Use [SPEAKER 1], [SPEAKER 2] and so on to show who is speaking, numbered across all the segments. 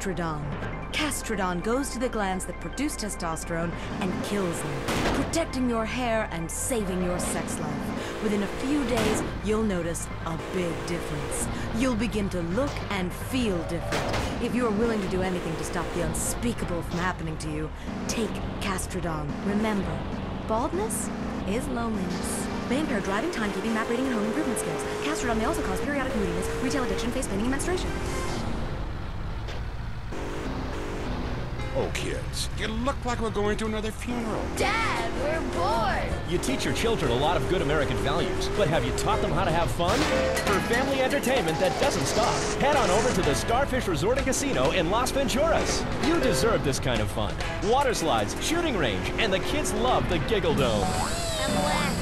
[SPEAKER 1] Castrodon. Castrodon goes to the glands that produce testosterone and kills them, protecting your hair and saving your sex life. Within a few days, you'll notice a big difference. You'll begin to look and feel different. If you are willing to do anything to stop the unspeakable from happening to you, take Castrodon. Remember, baldness is loneliness. May impair driving, timekeeping, map reading, and home improvement skills. Castrodon may also cause periodic moodiness, retail addiction, face painting, and menstruation.
[SPEAKER 2] Oh, kids, you look like we're going to another funeral.
[SPEAKER 3] Dad, we're bored.
[SPEAKER 4] You teach your children a lot of good American values, but have you taught them how to have fun? For family entertainment that doesn't stop, head on over to the Starfish Resort and Casino in Las Venturas. You deserve this kind of fun. Water slides, shooting range, and the kids love the Giggle Dome.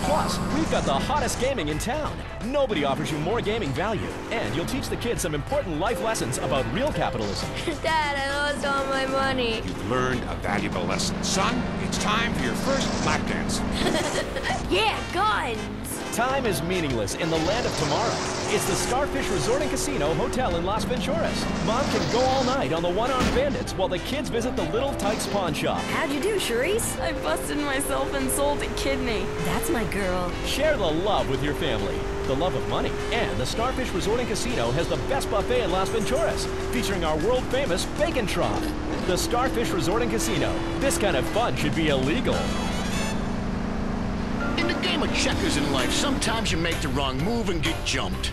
[SPEAKER 4] Plus, we've got the hottest gaming in town. Nobody offers you more gaming value. And you'll teach the kids some important life lessons about real capitalism.
[SPEAKER 3] Dad, I lost all my money.
[SPEAKER 2] You've learned a valuable lesson. Son, it's time for your first lap dance.
[SPEAKER 3] Yeah, guns.
[SPEAKER 4] Time is meaningless in the land of tomorrow. It's the Starfish Resort and Casino Hotel in Las Venturas. Mom can go all night on the one-armed bandits while the kids visit the Little Tykes pawn shop.
[SPEAKER 1] How'd you do, Charisse?
[SPEAKER 5] I busted myself and sold a kidney.
[SPEAKER 1] That's my girl.
[SPEAKER 4] Share the love with your family, the love of money, and the Starfish Resort and Casino has the best buffet in Las Venturas, featuring our world-famous bacon trough. The Starfish Resort and Casino. This kind of fun should be illegal.
[SPEAKER 6] In the game of checkers in life, sometimes you make the wrong move and get jumped.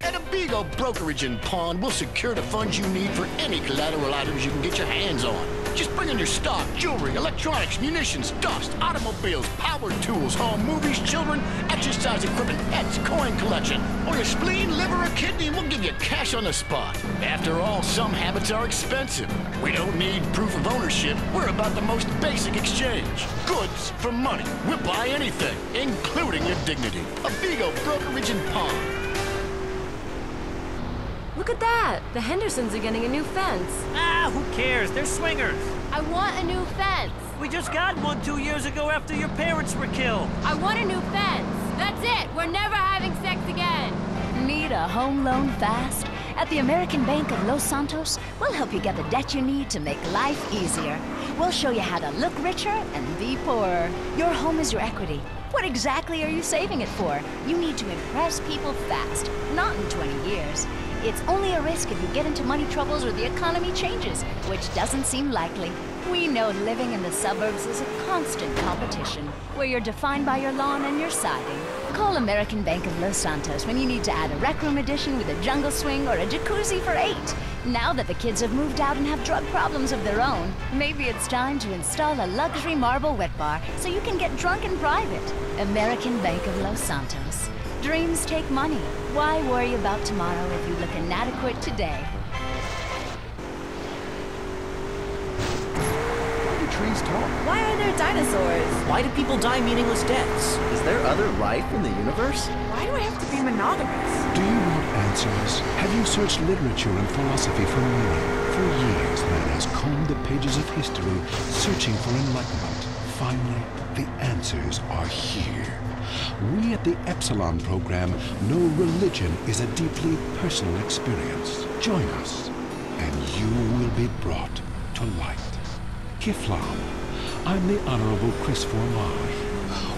[SPEAKER 6] At Abigo Brokerage and Pawn, we'll secure the funds you need for any collateral items you can get your hands on. Just bring in your stock, jewelry, electronics, munitions, dust, automobiles, power tools, home movies, children, exercise equipment, pets, coin collection, or your spleen, liver, or kidney, we'll give you cash on the spot. After all, some habits are expensive. We don't need proof of ownership. We're about the most basic exchange. Goods for money. We'll buy anything, including your dignity. A Vigo Brokerage and Pawn.
[SPEAKER 5] Look at that. The Hendersons are getting a new fence.
[SPEAKER 7] Ah, who cares? They're swingers.
[SPEAKER 3] I want a new fence.
[SPEAKER 7] We just got one two years ago after your parents were killed.
[SPEAKER 3] I want a new fence. That's it. We're never having sex again.
[SPEAKER 8] Need a home loan fast? At the American Bank of Los Santos, we'll help you get the debt you need to make life easier. We'll show you how to look richer and be poorer. Your home is your equity. What exactly are you saving it for? You need to impress people fast, not in 20 years. It's only a risk if you get into money troubles or the economy changes, which doesn't seem likely. We know living in the suburbs is a constant competition, where you're defined by your lawn and your siding. Call American Bank of Los Santos when you need to add a rec room addition with a jungle swing or a jacuzzi for eight. Now that the kids have moved out and have drug problems of their own, maybe it's time to install a luxury marble wet bar so you can get drunk in private. American Bank of Los Santos. Dreams take money. Why worry about tomorrow if you look inadequate today?
[SPEAKER 9] Why do trees talk?
[SPEAKER 5] Why are there dinosaurs?
[SPEAKER 7] Why do people die meaningless deaths?
[SPEAKER 9] Is there other life in the universe?
[SPEAKER 5] Why do I have to be monogamous?
[SPEAKER 10] Do you want answers? Have you searched literature and philosophy for meaning? For years, man has combed the pages of history, searching for enlightenment. Finally, the answers are here. We at the Epsilon program know religion is a deeply personal experience. Join us, and you will be brought to light. Kifflom, I'm the Honorable Cris Formage.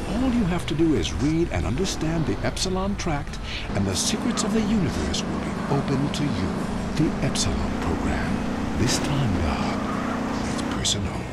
[SPEAKER 10] All you have to do is read and understand the Epsilon Tract, and the secrets of the universe will be open to you. The Epsilon program. This time, God, it's personal.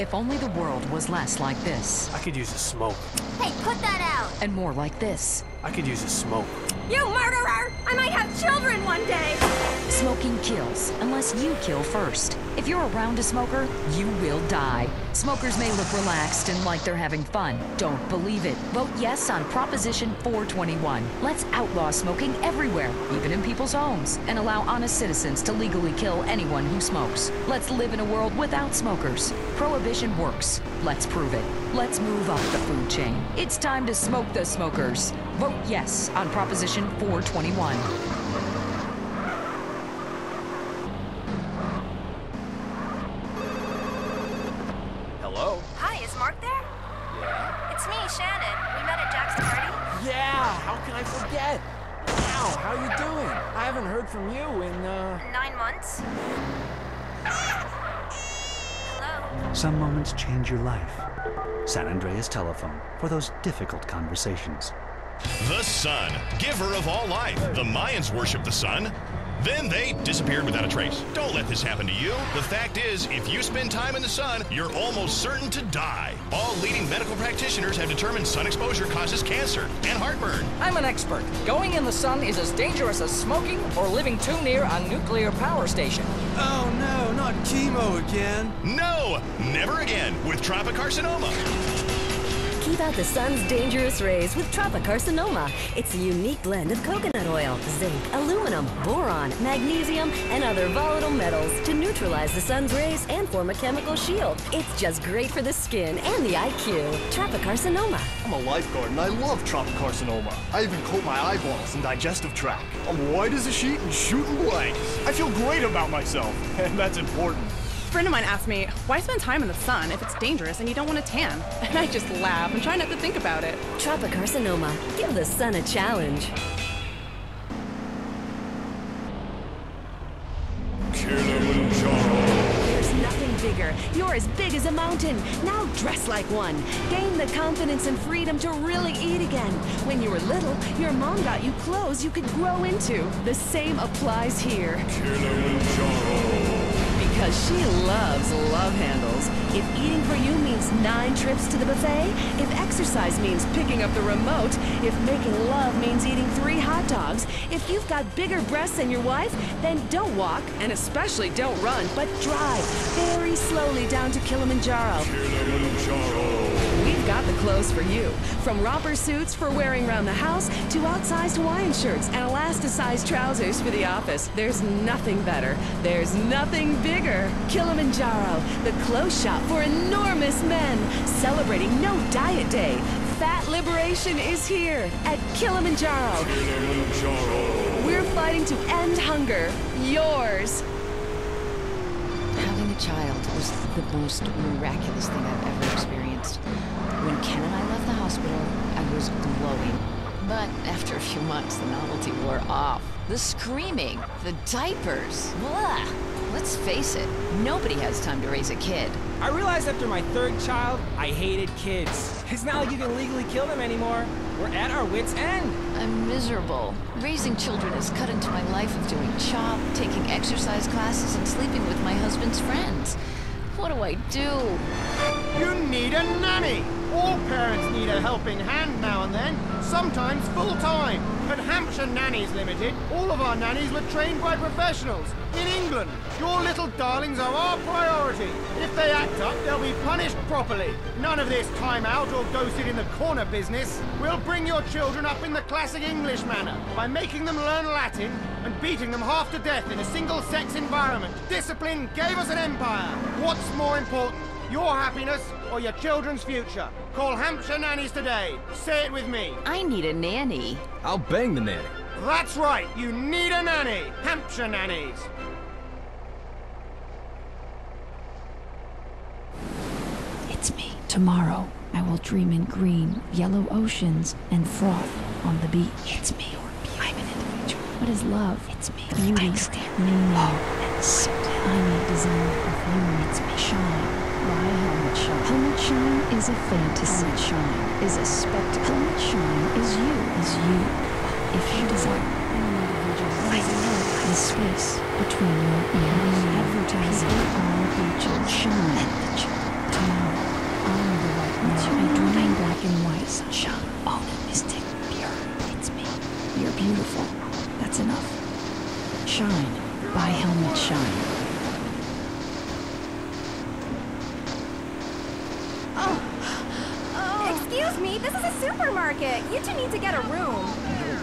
[SPEAKER 11] If only the world was less like this,
[SPEAKER 7] I could use a smoke.
[SPEAKER 3] Hey, put that out.
[SPEAKER 11] and more like this.
[SPEAKER 7] I could use a smoke.
[SPEAKER 5] You murderer! I might have children one day!
[SPEAKER 11] Smoking kills, unless you kill first. If you're around a smoker, you will die. Smokers may look relaxed and like they're having fun. Don't believe it. Vote yes on Proposition 421. Let's outlaw smoking everywhere, even in people's homes, and allow honest citizens to legally kill anyone who smokes. Let's live in a world without smokers. Prohibition works. Let's prove it. Let's move up the food chain. It's time to smoke the smokers. Vote yes on Proposition 421.
[SPEAKER 4] Hello?
[SPEAKER 5] Hi, is Mark there?
[SPEAKER 12] It's me, Shannon. We met at Jack's party.
[SPEAKER 13] Yeah, how can I forget? Wow, how are you doing? I haven't heard from you in, uh...
[SPEAKER 12] Nine months. Hello?
[SPEAKER 14] Some moments change your life. San Andreas Telephone for those difficult conversations.
[SPEAKER 15] The sun, giver of all life. The Mayans worship the sun. Then they disappeared without a trace. Don't let this happen to you. The fact is, if you spend time in the sun, you're almost certain to die. All leading medical practitioners have determined sun exposure causes cancer and heartburn.
[SPEAKER 16] I'm an expert. Going in the sun is as dangerous as smoking or living too near a nuclear power station.
[SPEAKER 17] Oh no, not chemo again.
[SPEAKER 15] No, never again with tropicarcinoma.
[SPEAKER 18] Keep out the sun's dangerous rays with Tropicarcinoma. It's a unique blend of coconut oil, zinc, aluminum, boron, magnesium, and other volatile metals to neutralize the sun's rays and form a chemical shield. It's just great for the skin and the IQ. Tropicarcinoma.
[SPEAKER 19] I'm a lifeguard and I love tropicarcinoma. I even coat my eyeballs and digestive tract. I'm white as a sheet and shooting blanks. I feel great about myself, and that's important.
[SPEAKER 20] A friend of mine asked me, why spend time in the sun if it's dangerous and you don't want to tan? And I just laugh and try not to think about it.
[SPEAKER 18] Tropicarcinoma. Give the sun a challenge.
[SPEAKER 1] There's nothing bigger. You're as big as a mountain. Now dress like one. Gain the confidence and freedom to really eat again. When you were little, your mom got you clothes you could grow into. The same applies here. Because she loves love handles. If eating for you means nine trips to the buffet, if exercise means picking up the remote, if making love means eating three hot dogs, if you've got bigger breasts than your wife, then don't walk, and especially don't run, but drive very slowly down to Kilimanjaro. We've got the clothes for you. From romper suits for wearing around the house to outsized Hawaiian shirts and elasticized trousers for the office. There's nothing better. There's nothing bigger. Kilimanjaro, the clothes shop for enormous men, celebrating no diet day. Fat liberation is here at Kilimanjaro. We're fighting to end hunger. Yours.
[SPEAKER 11] Having a child was the most miraculous thing I've ever experienced. When Ken and I left the hospital, I was glowing. But after a few months, the novelty wore off. The screaming, the diapers, blah. Let's face it, nobody has time to raise a kid.
[SPEAKER 16] I realized after my third child, I hated kids. It's not like you can legally kill them anymore. We're at our wits' end.
[SPEAKER 11] I'm miserable. Raising children has cut into my life of doing chop, taking exercise classes, and sleeping with my husband's friends. What do I do?
[SPEAKER 21] You need a nanny! All parents need a helping hand now and then, sometimes full time. At Hampshire Nannies Limited, all of our nannies were trained by professionals in England. Your little darlings are our priority. If they act up, they'll be punished properly. None of this time out or go sit in the corner business. We'll bring your children up in the classic English manner by making them learn Latin and beating them half to death in a single sex environment. Discipline gave us an empire. What's more important? Your happiness or your children's future. Call Hampshire Nannies today. Say it with me.
[SPEAKER 11] I need a nanny.
[SPEAKER 4] I'll bang the nanny.
[SPEAKER 21] That's right. You need a nanny. Hampshire Nannies.
[SPEAKER 22] It's me. Tomorrow, I will dream in green, yellow oceans and froth on the beach. It's me. I'm an individual. What is love? It's me. Beauty, meaning, and sit. I need oh. designer perfume. It's me. Shine. Why Helmet Shine? Helmet Shine is a fantasy. Helmet Shine is a spectacle. Helmet Shine is you. Is you. If you desire I love the space between your ears. Advertising on beaches. Shine. Tomorrow, I dream in black and white. Sunshine. All mystic. Pure. It's me. You're beautiful. That's enough. Shine. By Helmet Shine.
[SPEAKER 5] Oh excuse me, this is a supermarket. You two need to get a room.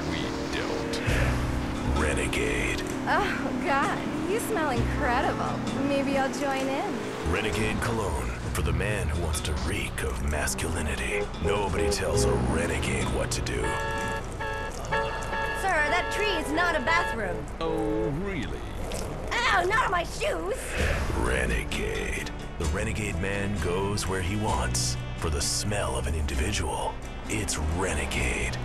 [SPEAKER 2] We don't. Renegade.
[SPEAKER 5] Oh, God. You smell incredible. Maybe I'll join in.
[SPEAKER 2] Renegade Cologne. For the man who wants to reek of masculinity. Nobody tells a renegade what to do.
[SPEAKER 5] Sir, that tree is not a bathroom.
[SPEAKER 2] Oh, really?
[SPEAKER 5] Ow, not on my shoes.
[SPEAKER 2] Renegade. The renegade man goes where he wants.
[SPEAKER 15] For the smell of an individual, it's Renegade.